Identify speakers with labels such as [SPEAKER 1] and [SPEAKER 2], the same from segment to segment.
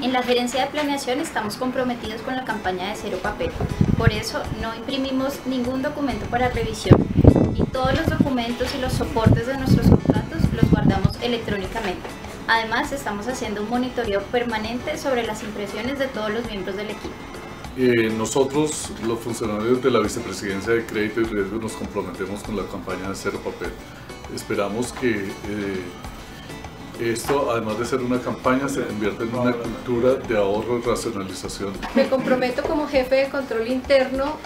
[SPEAKER 1] En la gerencia de planeación estamos comprometidos con la campaña de cero papel, por eso no imprimimos ningún documento para revisión y todos los documentos y los soportes de nuestros contratos los guardamos electrónicamente. Además estamos haciendo un monitoreo permanente sobre las impresiones de todos los miembros del equipo.
[SPEAKER 2] Eh, nosotros, los funcionarios de la Vicepresidencia de Crédito y Riesgo, nos comprometemos con la campaña de cero papel. Esperamos que eh, esto, además de ser una campaña, se convierta en una cultura de ahorro y racionalización.
[SPEAKER 3] Me comprometo como jefe de control interno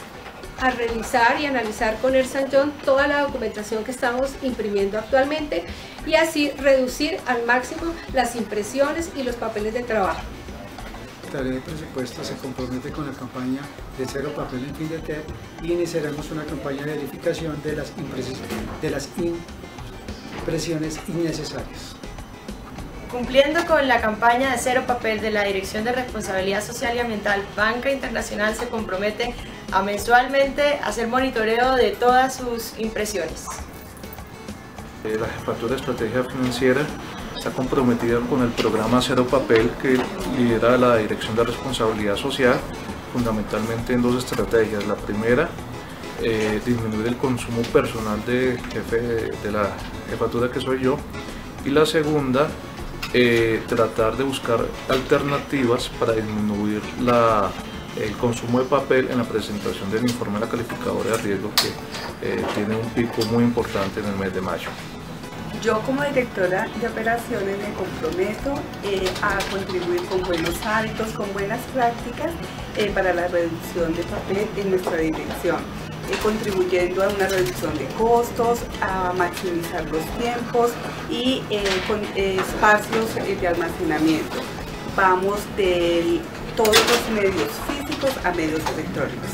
[SPEAKER 3] a revisar y analizar con el San John toda la documentación que estamos imprimiendo actualmente y así reducir al máximo las impresiones y los papeles de trabajo.
[SPEAKER 4] Tarea de presupuesto se compromete con la campaña de cero papel en fin de TED y iniciaremos una campaña de verificación de las, de las impresiones innecesarias.
[SPEAKER 5] Cumpliendo con la campaña de cero papel de la Dirección de Responsabilidad Social y Ambiental, Banca Internacional se compromete a mensualmente hacer monitoreo de todas sus impresiones.
[SPEAKER 6] Eh, la Jefatura de Estrategia Financiera está comprometida con el programa Cero Papel que lidera la Dirección de Responsabilidad Social, fundamentalmente en dos estrategias. La primera, eh, disminuir el consumo personal de jefe de la jefatura que soy yo, y la segunda, eh, tratar de buscar alternativas para disminuir la, el consumo de papel en la presentación del informe de la calificadora de riesgo que eh, tiene un pico muy importante en el mes de mayo.
[SPEAKER 7] Yo como directora de operaciones me comprometo eh, a contribuir con buenos hábitos, con buenas prácticas para la reducción de papel en nuestra dirección. Eh, contribuyendo a una reducción de costos, a maximizar los tiempos y eh, con eh, espacios de almacenamiento. Vamos de todos los medios físicos a medios electrónicos.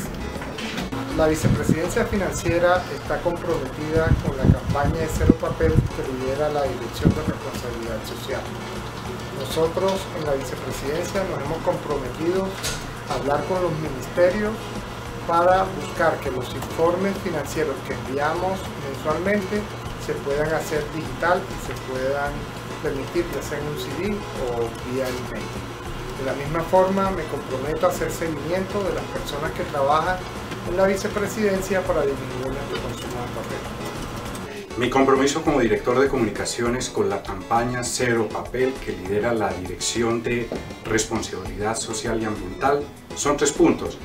[SPEAKER 8] La vicepresidencia financiera está comprometida con la campaña de cero papel que lidera la Dirección de Responsabilidad Social. Nosotros en la vicepresidencia nos hemos comprometido a hablar con los ministerios para buscar que los informes financieros que enviamos mensualmente se puedan hacer digital y se puedan permitir ya sea en un CD o vía email. De la misma forma me comprometo a hacer seguimiento de las personas que trabajan en la vicepresidencia para disminuir nuestro consumo de papel.
[SPEAKER 9] Mi compromiso como director de comunicaciones con la campaña Cero Papel que lidera la Dirección de Responsabilidad Social y Ambiental son tres puntos.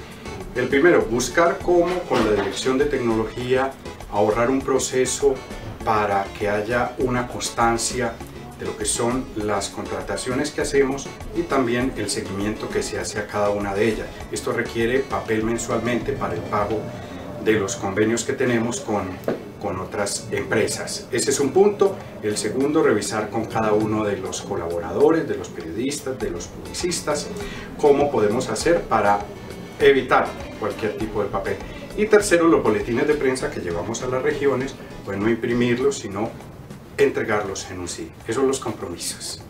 [SPEAKER 9] El primero, buscar cómo con la dirección de tecnología ahorrar un proceso para que haya una constancia de lo que son las contrataciones que hacemos y también el seguimiento que se hace a cada una de ellas. Esto requiere papel mensualmente para el pago de los convenios que tenemos con, con otras empresas. Ese es un punto. El segundo, revisar con cada uno de los colaboradores, de los periodistas, de los publicistas, cómo podemos hacer para evitar cualquier tipo de papel. Y tercero, los boletines de prensa que llevamos a las regiones, pues no imprimirlos, sino entregarlos en un sí. Esos son los compromisos.